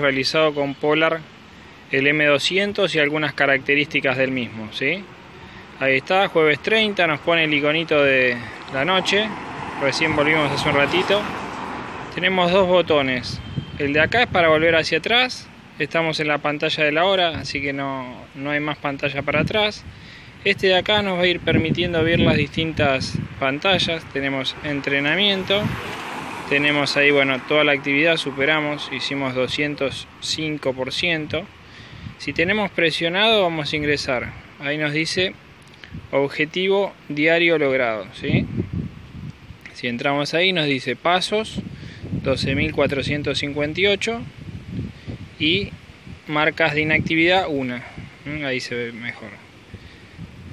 realizado con Polar el M200 y algunas características del mismo, ¿sí? Ahí está, jueves 30, nos pone el iconito de la noche, recién volvimos hace un ratito. Tenemos dos botones, el de acá es para volver hacia atrás, estamos en la pantalla de la hora, así que no, no hay más pantalla para atrás. Este de acá nos va a ir permitiendo ver las distintas pantallas, tenemos entrenamiento, tenemos ahí, bueno, toda la actividad superamos, hicimos 205%. Si tenemos presionado, vamos a ingresar. Ahí nos dice objetivo diario logrado, ¿sí? Si entramos ahí, nos dice pasos 12.458 y marcas de inactividad 1. Ahí se ve mejor.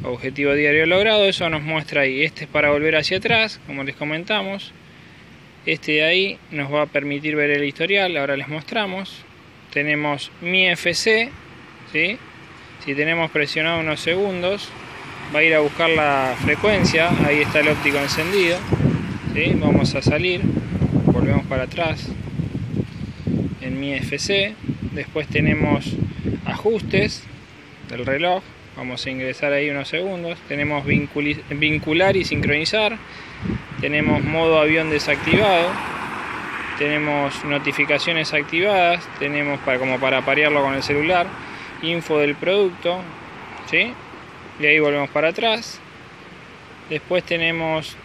Objetivo diario logrado, eso nos muestra ahí. Este es para volver hacia atrás, como les comentamos. Este de ahí nos va a permitir ver el historial, ahora les mostramos. Tenemos mi FC, ¿sí? si tenemos presionado unos segundos, va a ir a buscar la frecuencia, ahí está el óptico encendido. ¿sí? Vamos a salir, volvemos para atrás en mi FC. Después tenemos ajustes del reloj, vamos a ingresar ahí unos segundos. Tenemos vincular y sincronizar tenemos modo avión desactivado, tenemos notificaciones activadas, tenemos para, como para parearlo con el celular, info del producto, ¿sí? y ahí volvemos para atrás. Después tenemos,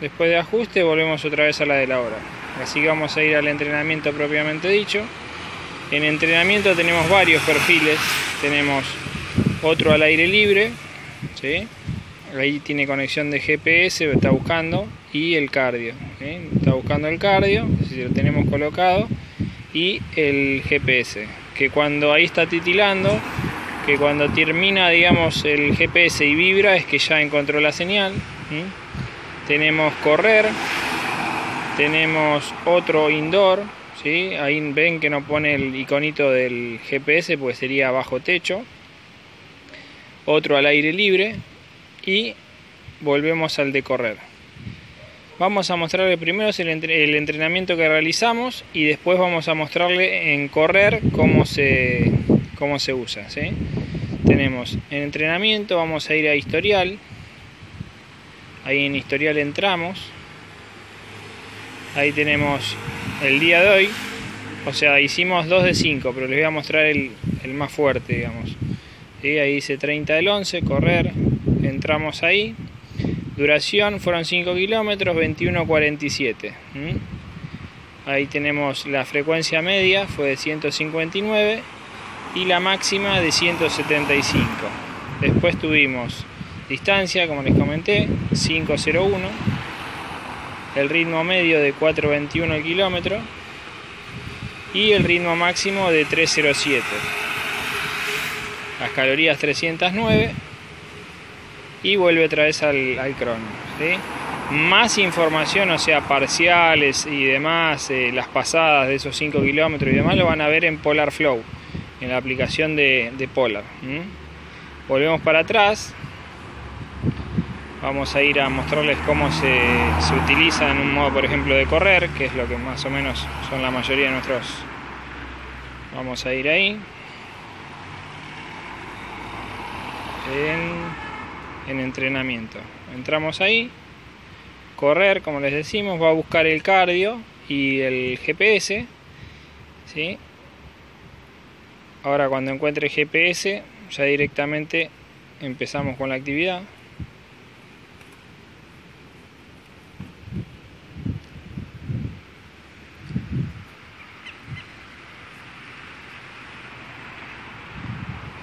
después de ajuste, volvemos otra vez a la de la hora. Así que vamos a ir al entrenamiento propiamente dicho. En entrenamiento tenemos varios perfiles, tenemos otro al aire libre, ¿sí? Ahí tiene conexión de GPS, está buscando, y el cardio. Está buscando el cardio, si lo tenemos colocado, y el GPS, que cuando ahí está titilando, que cuando termina digamos el GPS y vibra es que ya encontró la señal. Tenemos correr, tenemos otro indoor, ¿sí? ahí ven que no pone el iconito del GPS, pues sería bajo techo. Otro al aire libre, y volvemos al de correr. Vamos a mostrarle primero el entrenamiento que realizamos y después vamos a mostrarle en correr cómo se, cómo se usa. Tenemos en entrenamiento, vamos a ir a historial. Ahí en historial entramos. Ahí tenemos el día de hoy. O sea, hicimos 2 de 5, pero les voy a mostrar el, más fuerte, digamos. Ahí dice 30 del 11, correr, entramos ahí. Duración fueron 5 kilómetros, 21.47. Ahí tenemos la frecuencia media, fue de 159 y la máxima de 175. Después tuvimos distancia, como les comenté, 501. El ritmo medio de 421 kilómetros y el ritmo máximo de 307. Las calorías 309 y vuelve otra vez al, al crono. Más información, o sea, parciales y demás, eh, las pasadas de esos 5 kilómetros y demás, lo van a ver en Polar Flow, en la aplicación de, Polar. Volvemos para atrás. Vamos a ir a mostrarles cómo se, se utiliza en un modo, por ejemplo, de correr, que es lo que más o menos son la mayoría de nuestros... Vamos a ir ahí. En en entrenamiento. Entramos ahí, correr, como les decimos, va a buscar el cardio y el GPS. ¿sí? Ahora cuando encuentre GPS, ya directamente empezamos con la actividad.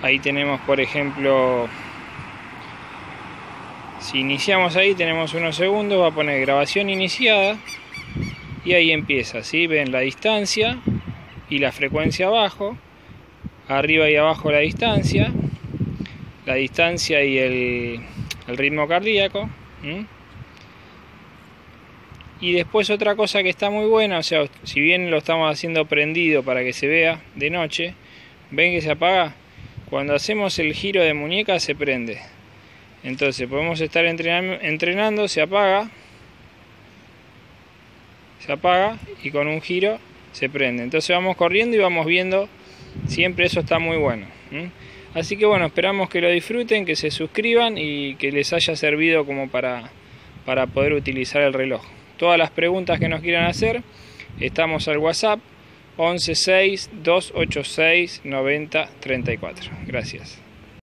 Ahí tenemos, por ejemplo, si iniciamos ahí tenemos unos segundos, va a poner grabación iniciada y ahí empieza, ¿sí? Ven la distancia y la frecuencia abajo, arriba y abajo la distancia, la distancia y el, ritmo cardíaco. Y después otra cosa que está muy buena, o sea, si bien lo estamos haciendo prendido para que se vea de noche, ven que se apaga. Cuando hacemos el giro de muñeca se prende. Entonces podemos estar entrenando, se apaga, se apaga y con un giro se prende. Entonces vamos corriendo y vamos viendo, siempre eso está muy bueno. Así que bueno, esperamos que lo disfruten, que se suscriban y que les haya servido como para, para poder utilizar el reloj. Todas las preguntas que nos quieran hacer, estamos al WhatsApp 116 286 9034. Gracias.